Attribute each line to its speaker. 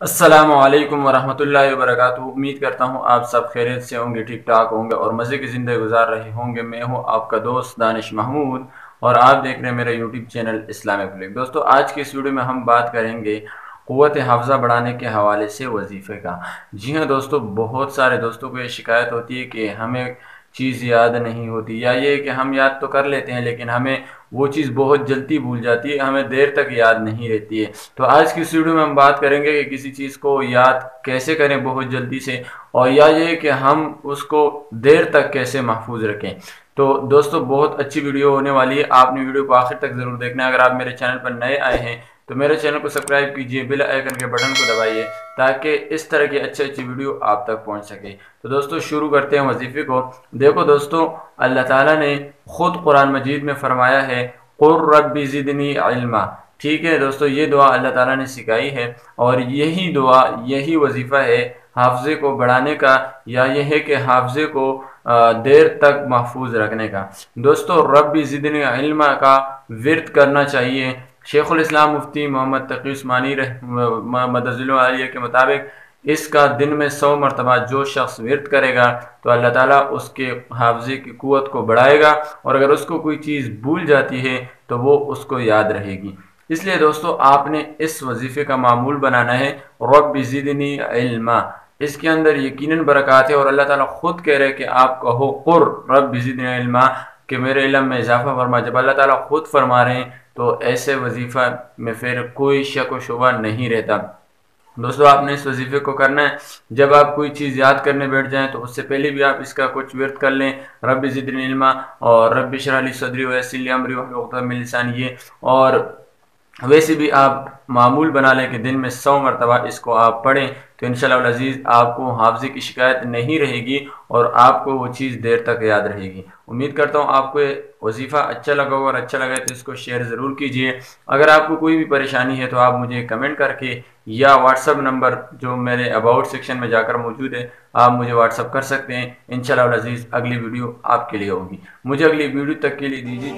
Speaker 1: السلام علیکم ورحمۃ اللہ وبرکاتہ۔ امید کرتا ہوں آپ سب خیریت سے ہوں گے، ٹھیک ٹھاک ہوں گے اور مزے کی زندگی گزار رہے ہوں گے۔ میں ہوں آپ کا دوست دانش محمود اور آپ دیکھ رہے ہیں میرا یوٹیوب چینل اسلامک فلک دوستو، آج کی اس ویڈیو میں ہم بات کریں گے قوت حافظہ بڑھانے کے حوالے سے وظیفے کا۔ جی ہاں دوستو، بہت سارے دوستوں کو یہ شکایت ہوتی ہے کہ ہمیں چیز یاد نہیں ہوتی یا یہ کہ ہم یاد تو کر لیتے ہیں لیکن ہمیں وہ چیز بہت جلدی بھول جاتی ہے، ہمیں دیر تک یاد نہیں رہتی ہے۔ تو آج کی اس ویڈیو میں ہم بات کریں گے کہ کسی چیز کو یاد کیسے کریں بہت جلدی سے اور یا یہ کہ ہم اس کو دیر تک کیسے محفوظ رکھیں۔ تو دوستو، بہت اچھی ویڈیو ہونے والی ہے۔ آپ نے ویڈیو کو آخر تک ضرور دیکھنا ہے۔ اگر آپ میرے چینل پر نئے آئے ہیں تو میرے چینل کو سبسکرائب کیجیے بل آئیکن کے بٹن کو دبائیے تاکہ اس طرح کی اچھے اچھی ویڈیو آپ تک پہنچ سکے۔ تو دوستو، شروع کرتے ہیں وظیفے کو۔ دیکھو دوستو، اللہ تعالیٰ نے خود قرآن مجید میں فرمایا ہے قر رب زدنی علما۔ ٹھیک ہے دوستو، یہ دعا اللہ تعالیٰ نے سکھائی ہے اور یہی دعا، یہی وظیفہ ہے حافظے کو بڑھانے کا یا یہ ہے کہ حافظے کو دیر تک محفوظ رکھنے کا۔ دوستو، رب زدنی علما کا ورد کرنا چاہیے۔ شیخ الاسلام مفتی محمد تقی عثمانی مدضل علیہ کے مطابق اس کا دن میں سو مرتبہ جو شخص ورد کرے گا تو اللہ تعالیٰ اس کے حافظے کی قوت کو بڑھائے گا اور اگر اس کو کوئی چیز بھول جاتی ہے تو وہ اس کو یاد رہے گی۔ اس لیے دوستو، آپ نے اس وظیفے کا معمول بنانا ہے، رب زدنی علما۔ اس کے اندر یقیناً برکات ہے اور اللہ تعالیٰ خود کہہ رہے کہ آپ کہو، قر، رب زدنی علما۔ کہ میرے علم میں اضافہ فرما، جب اللہ تعالیٰ خود فرما رہے ہیں، تو ایسے وظیفہ میں پھر کوئی شک و شبہ نہیں رہتا۔ دوستو، آپ نے اس وظیفے کو کرنا ہے۔ جب آپ کوئی چیز یاد کرنے بیٹھ جائیں، تو اس سے پہلے بھی آپ اس کا کچھ ورد کر لیں۔ رب زدن علما اور رب شرح علی صدری ویسی عمری ملسان یہ اور ویسے بھی آپ معمول بنا لیں کہ دن میں سو مرتبہ اس کو آپ پڑھیں، تو انشاءاللہ العزیز آپ کو حافظے کی شکایت نہیں رہے گی اور آپ کو وہ چیز دیر تک یاد رہے گی۔ امید کرتا ہوں آپ کو وظیفہ اچھا لگا ہو اور اچھا لگا تو اس کو شیئر ضرور کیجیے۔ اگر آپ کو کوئی بھی پریشانی ہے تو آپ مجھے کمنٹ کر کے یا واٹس اپ نمبر جو میرے اباؤٹ سیکشن میں جا کر موجود ہے، آپ مجھے واٹس اپ کر سکتے ہیں۔ انشاءاللہ العزیز اگلی ویڈیو آپ کے لیے ہوگی۔ مجھے اگلی ویڈیو تک کے لیے دیجیے